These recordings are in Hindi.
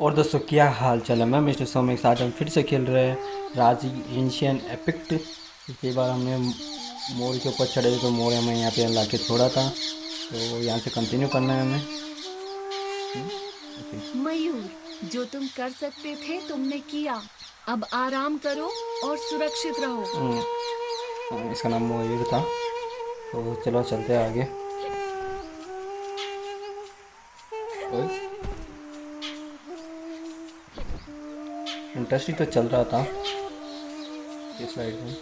और दोस्तों क्या हाल चाल है? मैं मिस्टर सोमिक साथ हम फिर से खेल रहे हैं राज़ी एंशियन एपिक्ट। पिछली बार हमने मोर के ऊपर चढ़े तो मोर हमें यहाँ पे ला के छोड़ा था। तो यहाँ से कंटिन्यू करना है हमें। मयूर जो तुम कर सकते थे तुमने किया। अब आराम करो और सुरक्षित रहो। हम्म, इसका नाम मयूर था। तो चलो चलते आगे। इंटरेस्टिंग तो चल रहा था। इस साइड में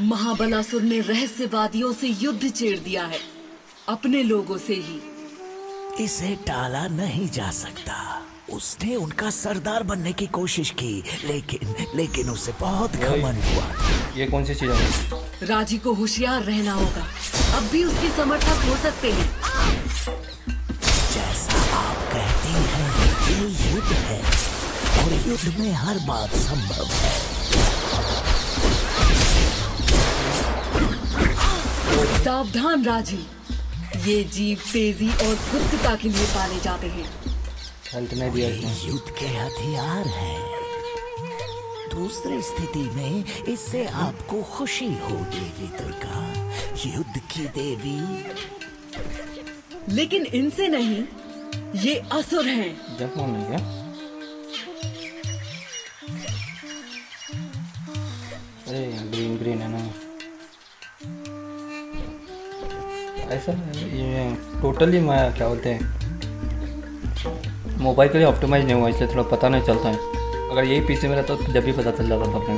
महाबलासुर ने रहस्यवादियों से युद्ध छेड़ दिया है अपने लोगों से ही। इसे टाला नहीं जा सकता। उसने उनका सरदार बनने की कोशिश की लेकिन लेकिन उसे बहुत घमंड हुआ। ये कौन सी चीज़ है? राज़ी को होशियार रहना होगा। अब भी उसके समर्थक हो सकते हैं। जैसा आप कहते हैं ये युद्ध है। और युद्ध में हर बात संभव है। सावधान राज़ी। ये जीव तेज़ी और फुर्तता के लिए पाले जाते हैं। नहीं दिया ये युद्ध के हथियार है। दूसरी स्थिति में इससे आपको खुशी होगी दुर्गा युद्ध की देवी। लेकिन इनसे नहीं ये असुर हैं। क्या? ऐसा ये टोटली क्या बोलते हैं मोबाइल के लिए ऑप्टिमाइज नहीं हुआ, इसलिए थोड़ा पता नहीं चलता है। अगर यही पीसी में रहता तो जब भी पता चल जाता था अपने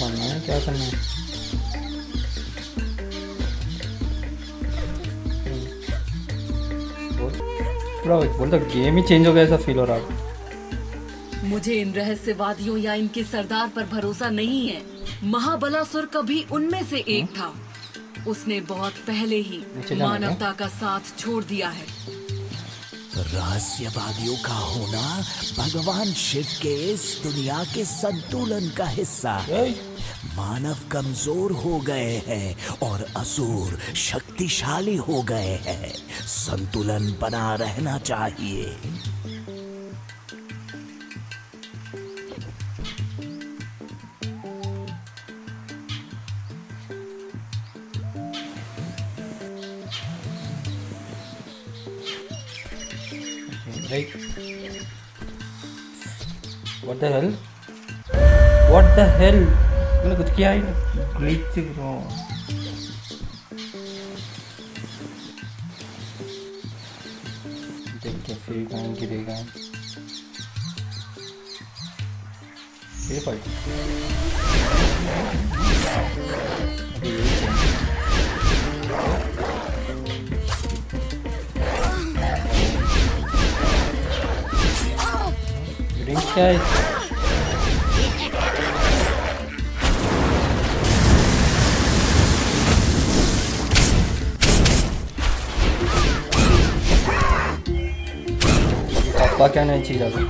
मारना है, क्या करना है? पूरा बोल तो गेम ही चेंज हो गया ऐसा फील हो रहा है। मुझे इन रहस्यवादियों या इनके सरदार पर भरोसा नहीं है। महाबलासुर कभी उनमें से एक हुँ? था। उसने बहुत पहले ही है? मानवता का साथ छोड़ दिया है। रहस्यवादियों का होना भगवान शिव के इस दुनिया के संतुलन का हिस्सा है। मानव कमज़ोर हो गए हैं और असुर शक्तिशाली हो गए हैं संतुलन बना रहना चाहिए. What the hell? What the hell? मैंने कुछ किया ही नहीं ग्लिच ब्रो देखते फिर गाएँ गिरेगा फिर फाइट अभी यही चाहिए ड्रिंक क्या है पापा क्या नई चीज़ आ गई?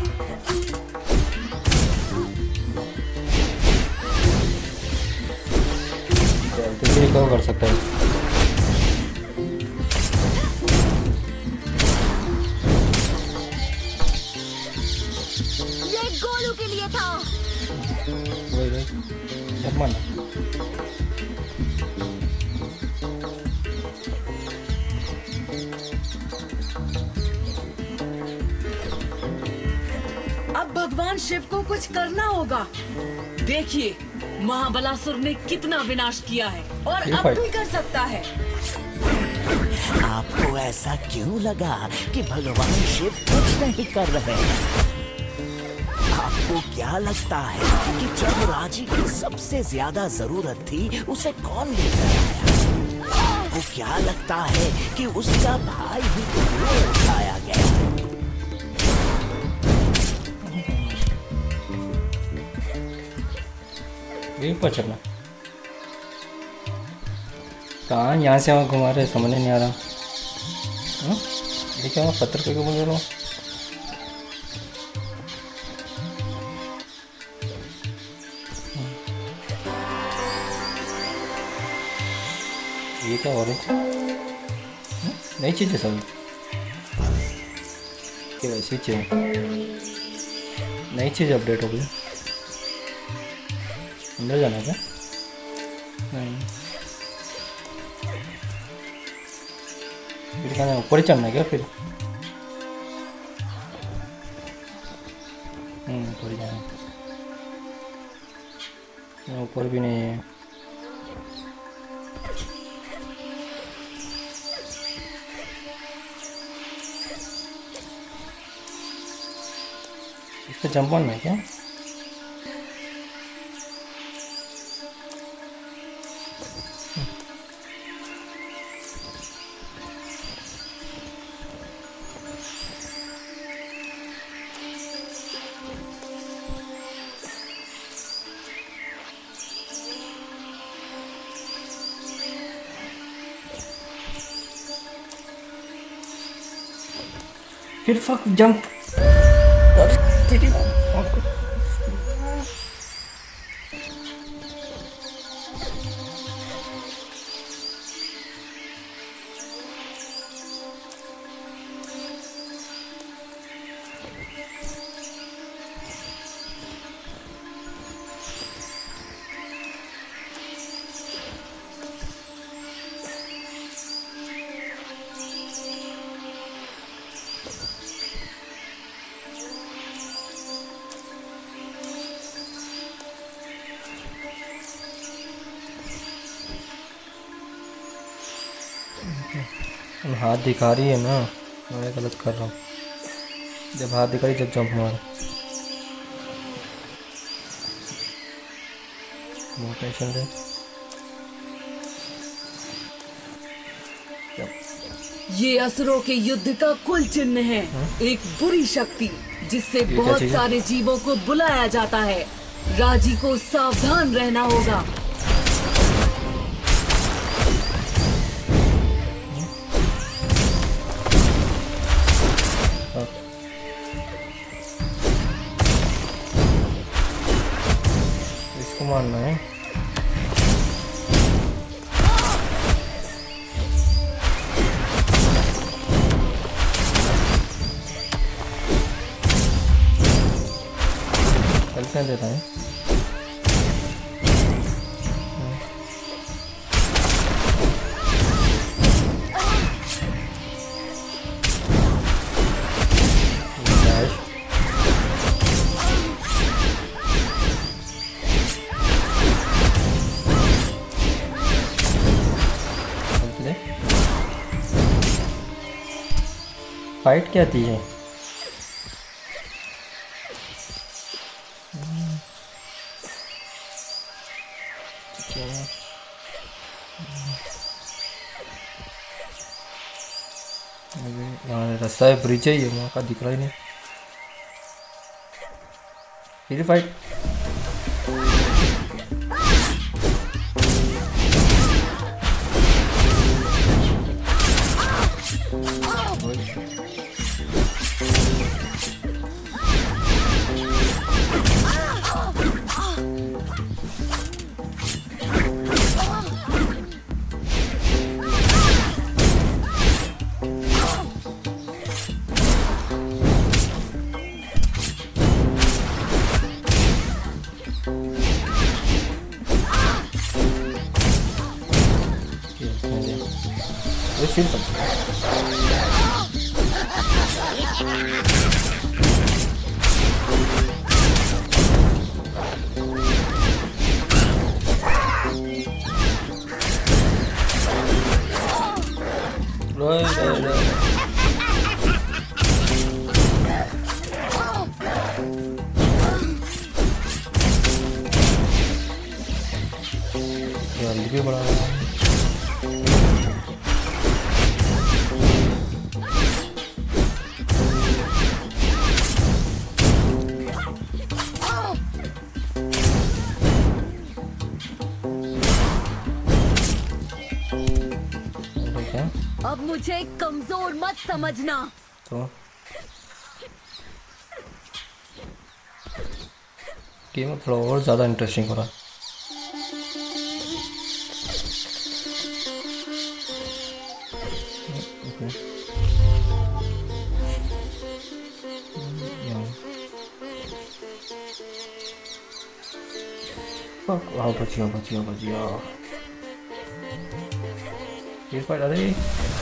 जल्दी से रिकवर कर सकता है। ये गोलू के लिए था। वही वही। को कुछ करना होगा। देखिए महाबलासुर ने कितना विनाश किया है और अब भी कर सकता है। आपको ऐसा क्यों लगा कि भगवान शिव कुछ नहीं कर रहे हैं? आपको क्या लगता है कि जब राज़ी की सबसे ज़्यादा ज़रूरत थी उसे कौन लेकर आया आपको क्या लगता है कि उसका भाई भी क्यों उठाया गया? यही पहुँचना कहाँ? यहाँ से वहाँ घुमा रहे समझ नहीं आ रहा। हुँ? ये पत्थर पे क्यों बोल रहा हूँ? ये क्या हम्म? नई चीज़ है सब। वैसी चीज़ नई चीज़ अपडेट हो गई। अंदर जाना क्या नहीं फिर कहना ऊपर ही चढ़ना है क्या फिर ऊपर ही जाना ऊपर भी नहीं है इस पर जंप ऑन है क्या फिर फक जंप तेरी हाथ दिखा रही है ना? मैं गलत कर रहा हूँ। जब हाथ दिखा रही जब जंप मार। टेंशन ये असुरों के युद्ध का कुल चिन्ह है। हा? एक बुरी शक्ति जिससे बहुत सारे जीवों को बुलाया जाता है। राज़ी को सावधान रहना होगा। हैं देता है। फाइट क्या थी है यहाँ रास्ता है ब्रिज है ये वहाँ का अब मुझे कमज़ोर मत समझना। तो? गेम थोड़ा और ज़्यादा इंटरेस्टिंग हो रहा है। हम्म। हाँ, बचिया बचिया बचिया। ये पर अरे!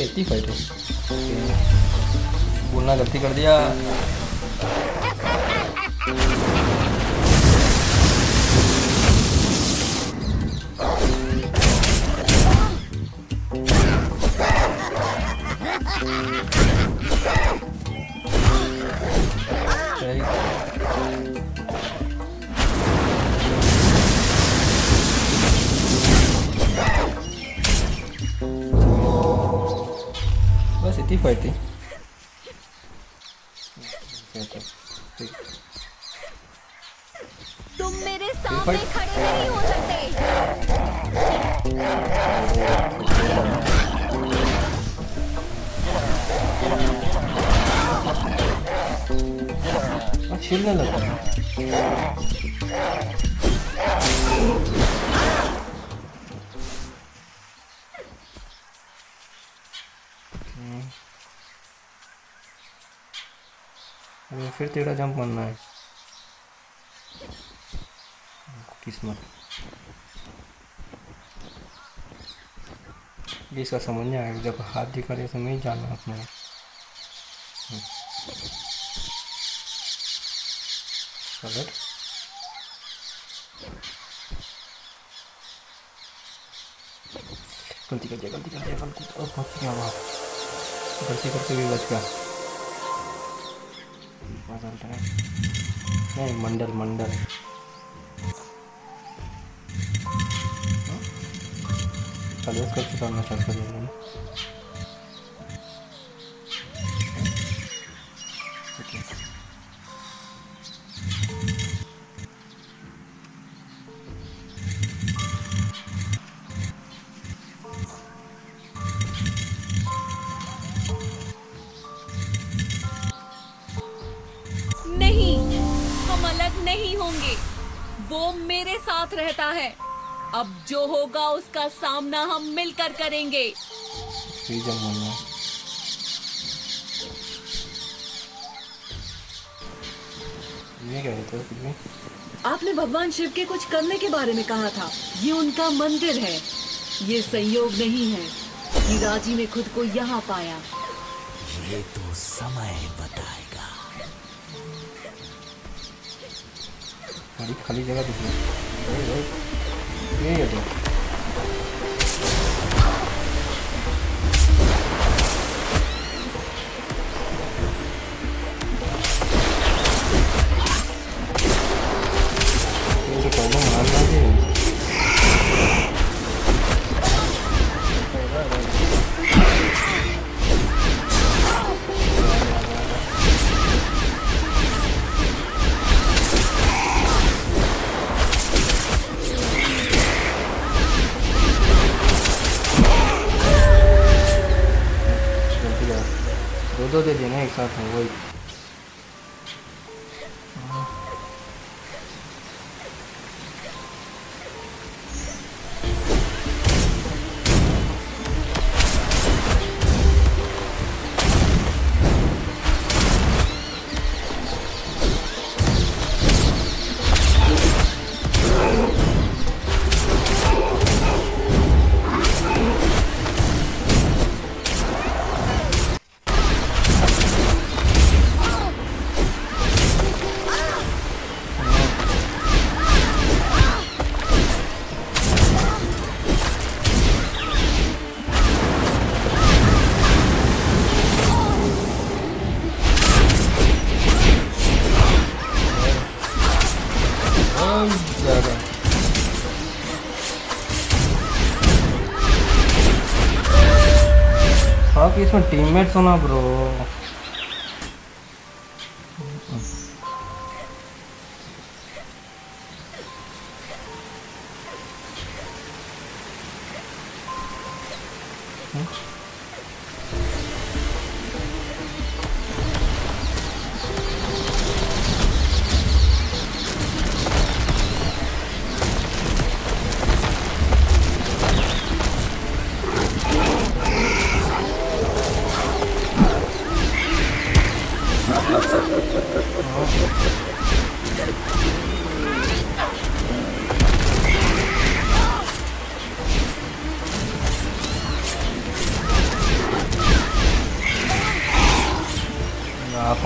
खेलती फाइट बोलना गलती कर दिया Okay. fighty fighty. तुम मेरे सामने खड़े नहीं हो सकते। छिलने लगा। मुझे फिर तेरा जंप मारना है। किस्मत। ये इसका समझ नहीं आया जब हाथ दिखा रहे समय ही जाना अपने कलर गलती कर दिया, गलती कर दिया, गलती। और बच गया वहाँ गलती करके भी बच गया। चल रहा है। नहीं मंडल मंडल। हाँ? कल उसका चुकाना स्टार्ट कर दिया मैंने साथ रहता है। अब जो होगा उसका सामना हम मिलकर करेंगे। ये क्या तो आपने भगवान शिव के कुछ करने के बारे में कहा था। ये उनका मंदिर है। ये संयोग नहीं है कि राज़ी ने खुद को यहाँ पाया। ये तो समय बताएगा। खाली जगह दिखाई 没有烟有的 fucking wait. इसमें टीममेट्स होना ब्रो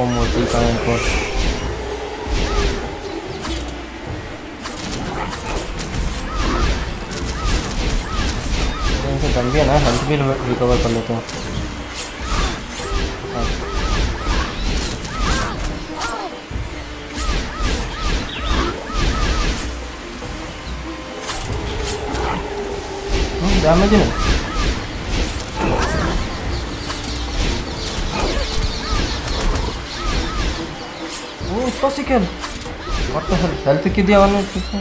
आँखों मोटी का इनको इनसे गन भी है ना हेल्थ भी रिकवर कर लेते हैं डैमेज नहीं उसका सिकल व्हाट द हेल हेल्थ की दिया वाला इसको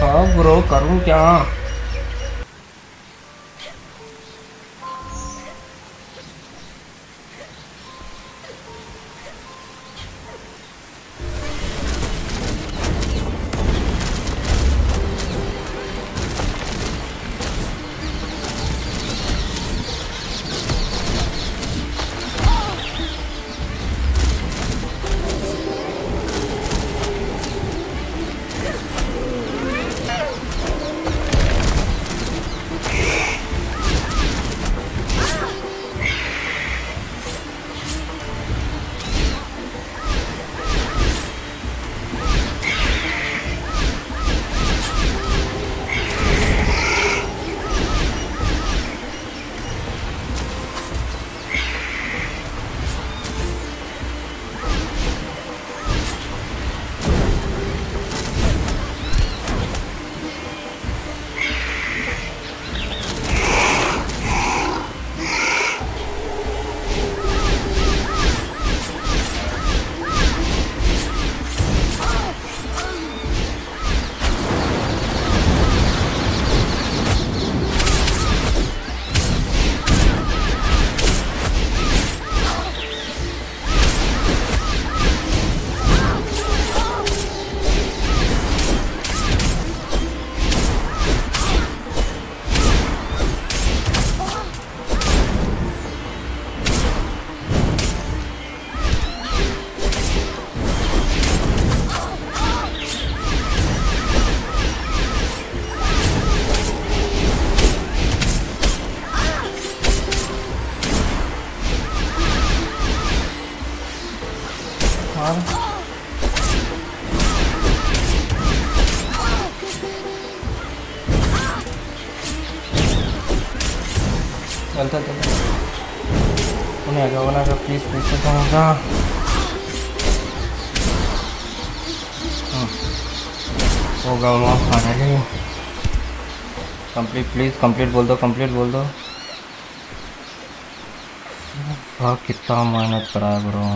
हाँ ब्रो करूँ क्या? चलता चलता उन्हें आगे बना कर प्लीज़ प्लीज़ तो होगा होगा वहाँ फाइनली कंप्लीट प्लीज़ कंप्लीट बोल दो कंप्लीट बोल दो। हाँ कितना मेहनत करा है ब्रो।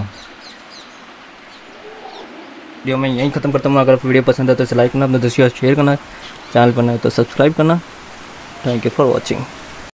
वीडियो मैं यहीं ख़त्म करता हूँ। अगर वीडियो पसंद है तो इसे लाइक करना, अपने दोस्तों शेयर करना चैनल पर नए तो सब्सक्राइब करना। Thank you for watching